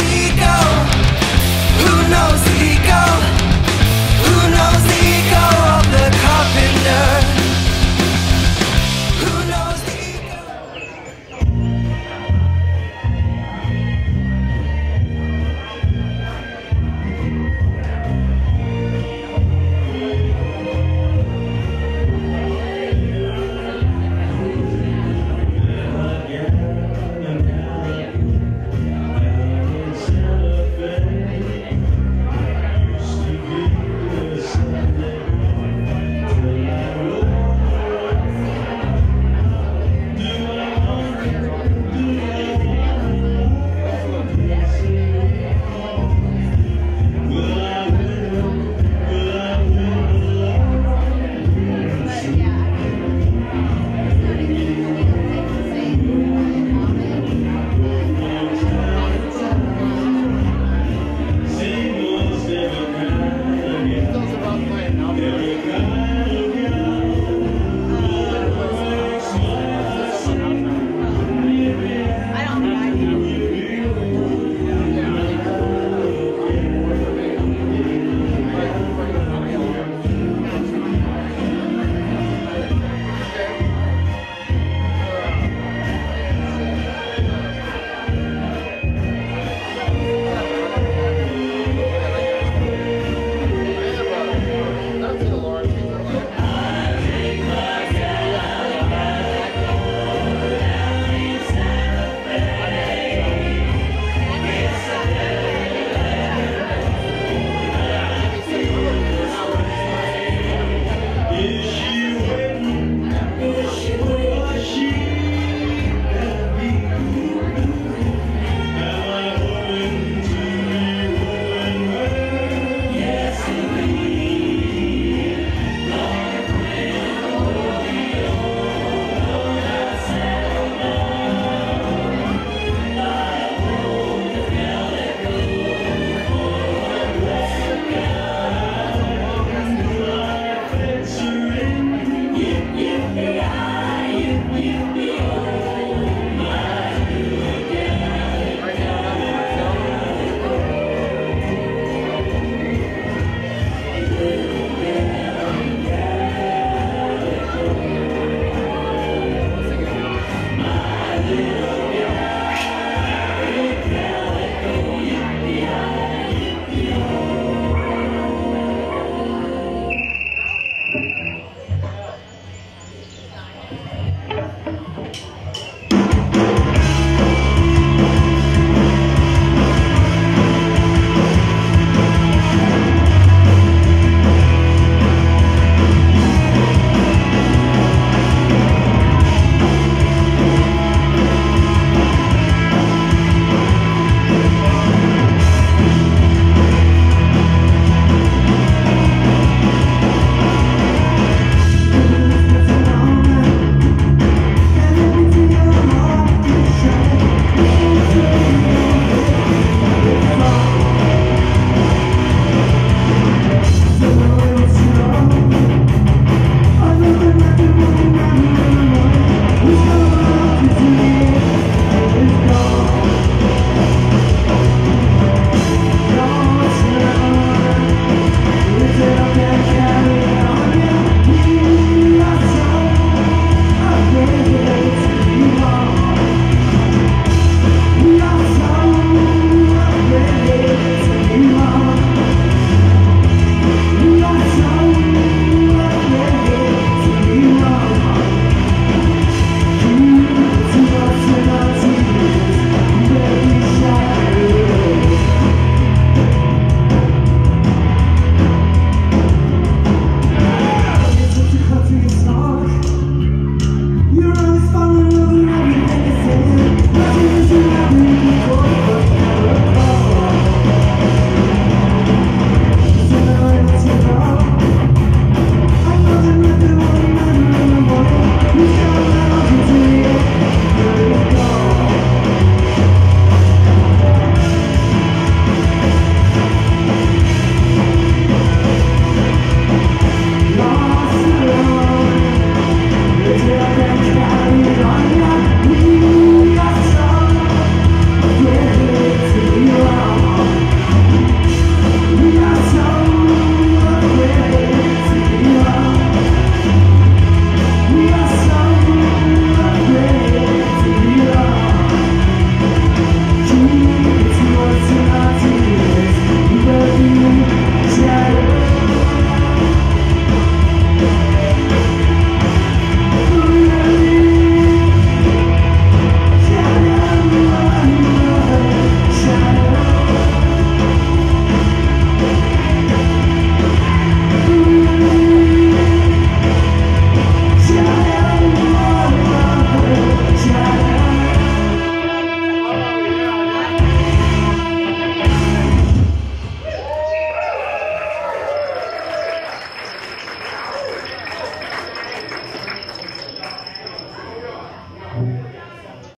feel Yeah.